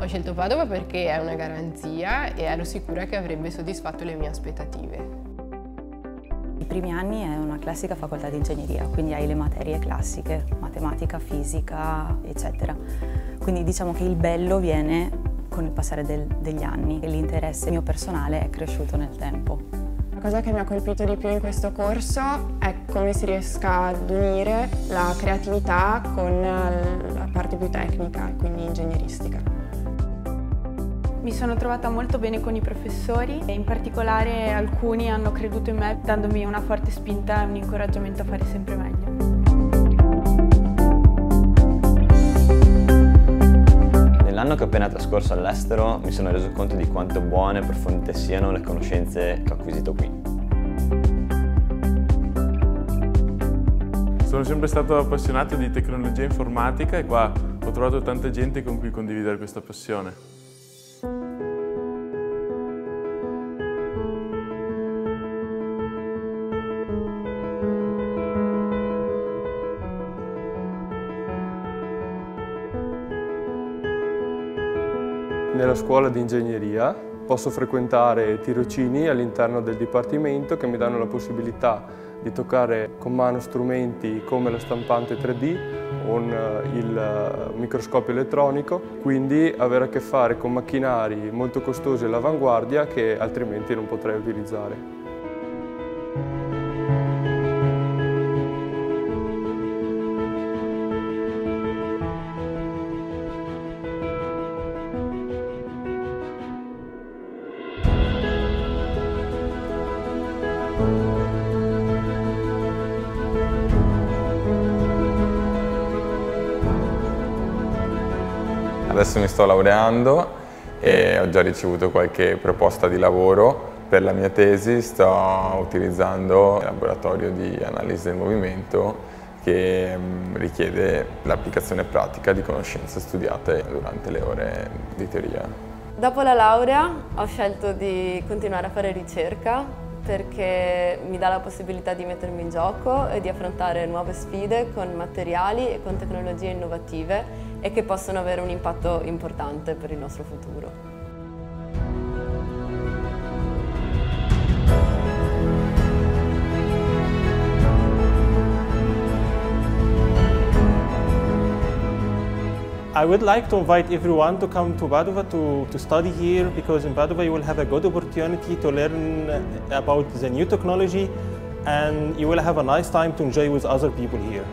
Ho scelto Padova perché è una garanzia e ero sicura che avrebbe soddisfatto le mie aspettative. I primi anni è una classica facoltà di ingegneria, quindi hai le materie classiche, matematica, fisica, eccetera. Quindi diciamo che il bello viene con il passare del, degli anni e l'interesse mio personale è cresciuto nel tempo. La cosa che mi ha colpito di più in questo corso è come si riesca ad unire la creatività con la parte più tecnica, quindi ingegneristica. Mi sono trovata molto bene con i professori e in particolare alcuni hanno creduto in me dandomi una forte spinta e un incoraggiamento a fare sempre meglio. Nell'anno che ho appena trascorso all'estero mi sono reso conto di quanto buone e profonde siano le conoscenze che ho acquisito qui. Sono sempre stato appassionato di tecnologia informatica e qua ho trovato tanta gente con cui condividere questa passione. Nella scuola di ingegneria posso frequentare tirocini all'interno del dipartimento che mi danno la possibilità di toccare con mano strumenti come la stampante 3D o il microscopio elettronico, quindi avere a che fare con macchinari molto costosi all'avanguardia che altrimenti non potrei utilizzare. Adesso mi sto laureando e ho già ricevuto qualche proposta di lavoro. Per la mia tesi sto utilizzando il laboratorio di analisi del movimento che mm, richiede l'applicazione pratica di conoscenze studiate durante le ore di teoria. Dopo la laurea ho scelto di continuare a fare ricerca perché mi dà la possibilità di mettermi in gioco e di affrontare nuove sfide con materiali e con tecnologie innovative e che possono avere un impatto importante per il nostro futuro. I would like to invite everyone to come to Padova to, to study here because in Padova you will have a good opportunity to learn about the new technology and you will have a nice time to enjoy with other people here.